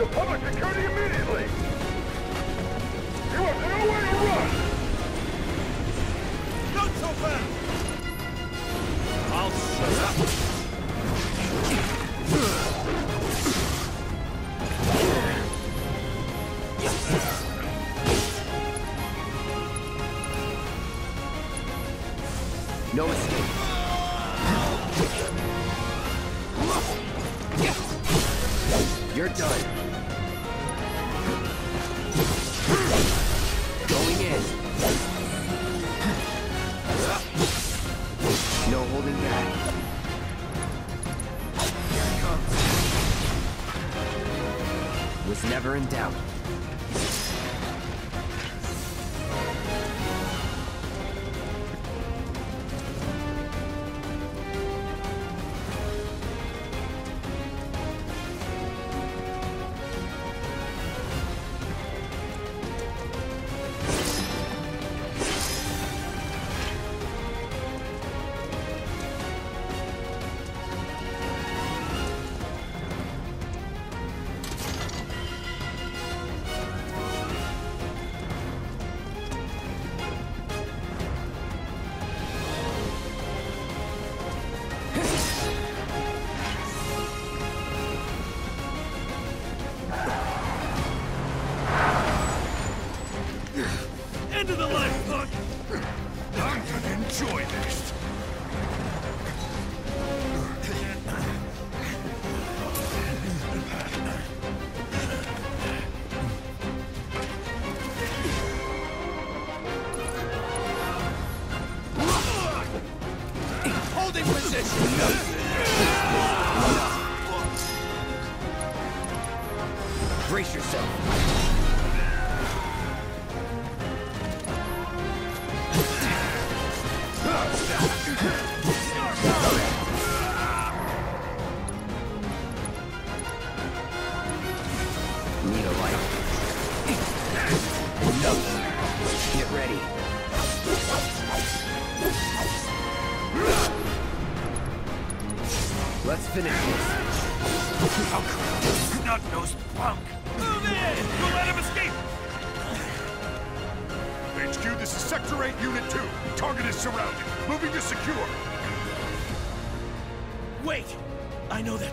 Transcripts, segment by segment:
to public security immediately! You have nowhere to run! Not so fast! I'll shut up! No escape. You're done. No holding back. Was never in doubt. Brace yourself. Need a light? No. Get ready. Let's finish this. Him escape! HQ, this is Sector 8, Unit 2. Target is surrounded. Moving to secure. Wait! I know that.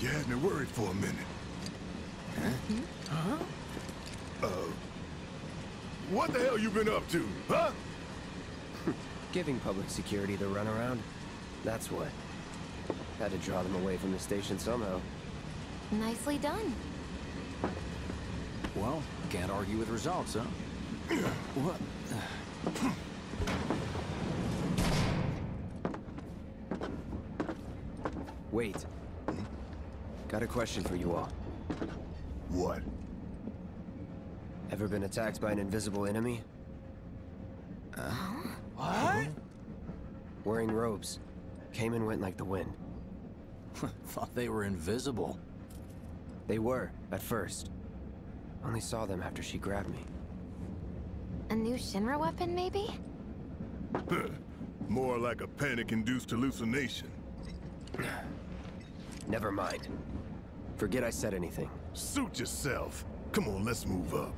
you had me worried for a minute. Huh? Uh, what the hell you been up to, huh? Giving public security the runaround. That's what. Had to draw them away from the station somehow. Nicely done. Well, can't argue with results, huh? what? Wait. Got a question for you all. What? Ever been attacked by an invisible enemy? Uh, what? Wearing robes. Came and went like the wind. Thought they were invisible. They were, at first. Only saw them after she grabbed me. A new Shinra weapon, maybe? More like a panic-induced hallucination. Never mind. Forget I said anything. Suit yourself. Come on, let's move up.